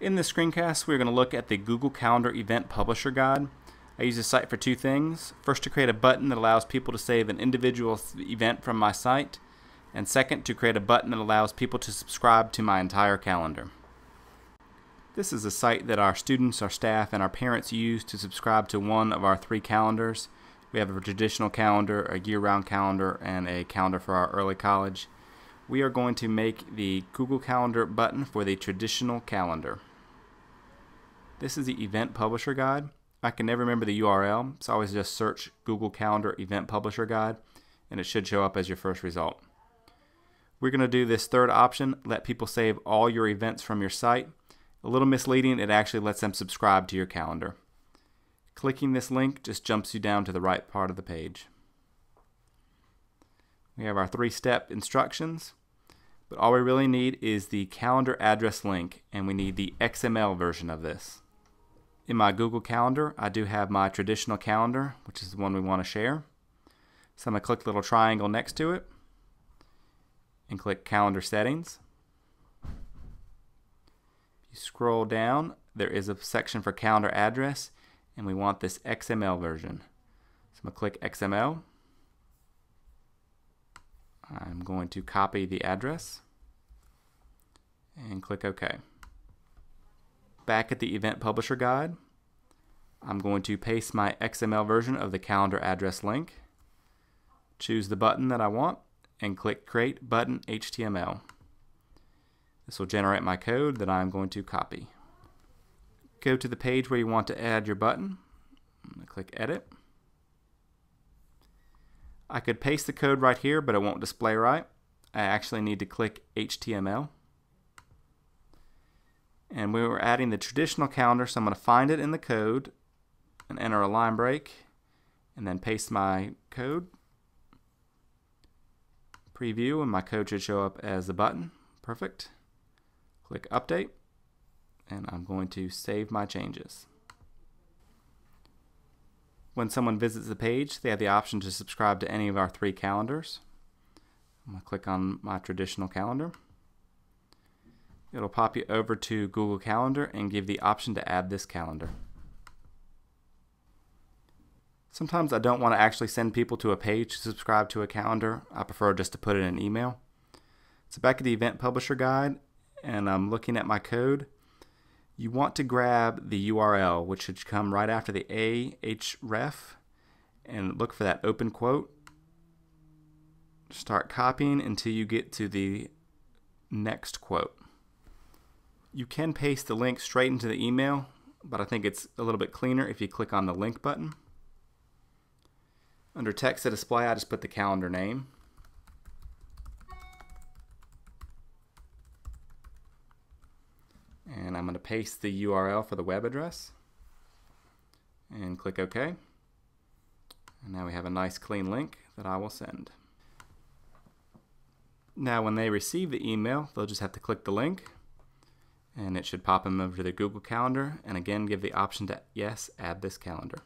In this screencast, we're going to look at the Google Calendar Event Publisher Guide. I use this site for two things. First, to create a button that allows people to save an individual event from my site. And second, to create a button that allows people to subscribe to my entire calendar. This is a site that our students, our staff, and our parents use to subscribe to one of our three calendars. We have a traditional calendar, a year-round calendar, and a calendar for our early college. We are going to make the Google Calendar button for the traditional calendar. This is the Event Publisher Guide. I can never remember the URL, so always just search Google Calendar Event Publisher Guide, and it should show up as your first result. We're going to do this third option, let people save all your events from your site. A little misleading, it actually lets them subscribe to your calendar. Clicking this link just jumps you down to the right part of the page. We have our three-step instructions, but all we really need is the calendar address link, and we need the XML version of this. In my Google Calendar, I do have my traditional calendar, which is the one we want to share. So I'm going to click the little triangle next to it and click Calendar Settings. If you scroll down, there is a section for calendar address, and we want this XML version. So I'm going to click XML. I'm going to copy the address and click OK back at the Event Publisher Guide, I'm going to paste my XML version of the calendar address link, choose the button that I want, and click Create Button HTML. This will generate my code that I'm going to copy. Go to the page where you want to add your button. click Edit. I could paste the code right here, but it won't display right. I actually need to click HTML and we were adding the traditional calendar so I'm going to find it in the code and enter a line break and then paste my code. Preview and my code should show up as a button. Perfect. Click update and I'm going to save my changes. When someone visits the page they have the option to subscribe to any of our three calendars. I'm going to click on my traditional calendar It'll pop you over to Google Calendar and give the option to add this calendar. Sometimes I don't want to actually send people to a page to subscribe to a calendar. I prefer just to put it in an email. So back at the Event Publisher Guide, and I'm looking at my code. You want to grab the URL, which should come right after the ahref, and look for that open quote. Start copying until you get to the next quote. You can paste the link straight into the email, but I think it's a little bit cleaner if you click on the link button. Under text to display, I just put the calendar name. And I'm going to paste the URL for the web address and click OK. And now we have a nice clean link that I will send. Now when they receive the email, they'll just have to click the link and it should pop them over to the Google Calendar and again give the option to yes, add this calendar.